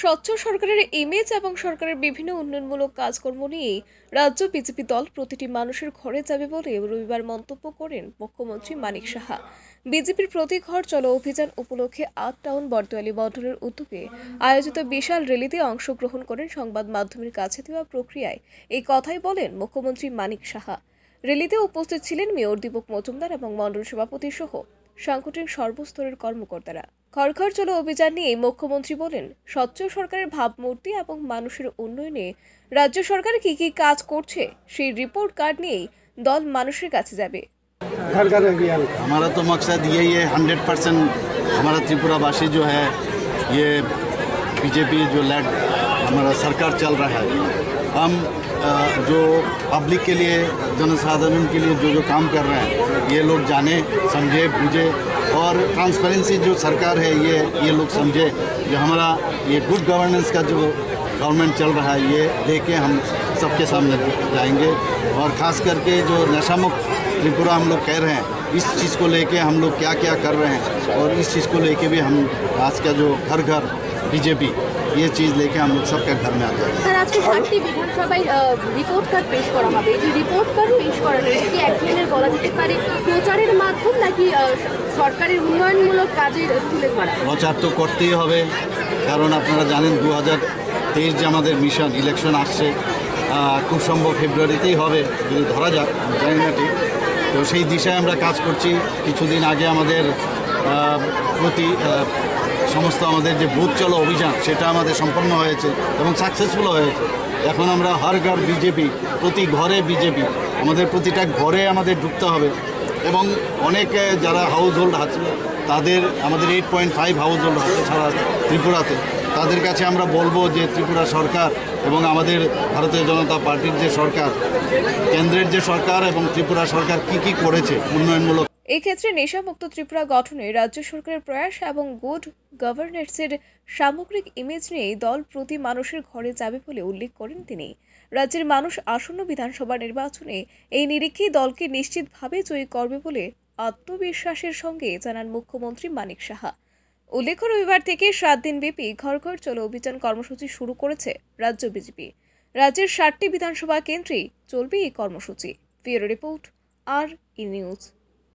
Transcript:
স্বচ্ছ সরকারের ইমেজ এবং সরকারের বিভিন্ন উন্নয়নমূলক কাজকর্ম নিয়েই রাজ্য বিজেপি দল প্রতিটি মানুষের ঘরে যাবে বলে রবিবার মন্তব্য করেন মুখ্যমন্ত্রী মানিক সাহা। বিজেপির প্রতি ঘর চলো অভিযান উপলক্ষে আট টাউন বর্দোয়ালি মন্ডলের উদ্যোগে আয়োজিত বিশাল র্যালিতে অংশগ্রহণ করেন সংবাদ মাধ্যমের কাছে দেওয়া প্রক্রিয়ায় এই কথাই বলেন মুখ্যমন্ত্রী মানিক সাহা। র্যালিতে উপস্থিত ছিলেন মেয়র দীপক মজুমদার এবং মণ্ডল সভাপতি সহ সাংগঠনিক সর্বস্তরের কর্মকর্তারা। ঘর ঘর চলো অভিযান নিয়ে মুখ্যমন্ত্রী বলেন স্বচ্ছ সরকারের ভাবমূর্তি এবং মানুষের উন্নয়নে রাজ্য সরকার কি কি কাজ করছে সেই রিপোর্ট কার্ড নিয়েই দল মানুষের কাছে যাবে घर घर अभियान का हमारा तो मकसद यही है हंड्रेड परसेंट हमारा त्रिपुरावासी जो है ये बीजेपी जो लेड हमारा सरकार चल रहा है हम अ, जो पब्लिक के लिए जनसाधारण के लिए जो जो काम कर रहे हैं ये लोग जाने समझे बूझे और ट्रांसपेरेंसी जो सरकार है, ये ये लोग समझे जो हमारा ये गुड गवर्नेंस का जो गवर्नमेंट चल रहा है, ये लेके हम सबके सामने जाएँगे। और ख़ास करके जो नशा मुक्त त्रिपुरा हम लोग कह रहे हैं, इस चीज़ को लेके हम लोग क्या क्या कर रहे हैं और इस चीज़ को लेके भी हम आज का जो घर घर बीजेपी ये चीज़ लेके हम लोग सबके घर में आ जाएंगे স্যার আজকে ষাটটি বিধানসভায় আহ, রিপোর্ট কার্ড পেশ করা হবে এই যে রিপোর্ট কার্ড পেশ করানো এটা কি এক ধরনের বলা যেতে পারে প্রচারের মাধ্যম নাকি আহ, সরকারের উন্নয়নমূলক কাজের তুলে ধরা প্রচার তো করতেই হবে কারণ আপনারা জানেন দু হাজার তেইশ যে আমাদের মিশন ইলেকশন আসছে আহ, খুব সম্ভব ফেব্রুয়ারিতেই হবে যদি ধরা যাক আমি জানি না ঠিক তো সেই দিশায় আমরা কাজ করছি কিছুদিন আগে আমাদের আহ, প্রতি আহ, সমস্ত আমাদের যে বুথ চলো অভিযান, সেটা আমাদের সম্পন্ন হয়েছে এবং সাকসেসফুল হয়েছে। এখন আমরা হর ঘর বিজেপি, প্রতি ঘরে বিজেপি। আমাদের প্রতিটা ঘরে আমাদের ঢুকতে হবে এবং অনেকে যারা হাউস হোল্ড আছে, তাদের, আমাদের eight point five house hold আছে সারা ত্রিপুরাতে। তাদের কাছে আমরা বলব যে ত্রিপুরা সরকার এবং আমাদের ভারতীয় জনতা পার্টির যে সরকার, কেন্দ্রের যে সরকার এবং ত্রিপুরা সরকার কি কি করেছে উন্নয়নমূলক এই ক্ষেত্রে নেশামুক্ত ত্রিপুরা গঠনে রাজ্য সরকারের প্রয়াস এবং গুড গভর্নেন্সের সামগ্রিক ইমেজ নিয়ে দল প্রতি মানুষের ঘরে যাবে বলে উল্লেখ করেন তিনি। রাজ্যের মানুষ আসন্ন বিধানসভা নির্বাচনে এই নিরীক্ষেই দলকে নিশ্চিতভাবে জয়ী করবে বলে আত্মবিশ্বাসের সঙ্গে জানান মুখ্যমন্ত্রী মানিক সাহা। উল্লেখ্য, রবিবার থেকে সাত দিনব্যাপী ঘর ঘর চলো অভিযান কর্মসূচি শুরু করেছে রাজ্য বিজেপি। রাজ্যের ষাটটি বিধানসভা কেন্দ্রেই চলবে এই কর্মসূচি। ফিওর রিপোর্ট, আর ই নিউজ।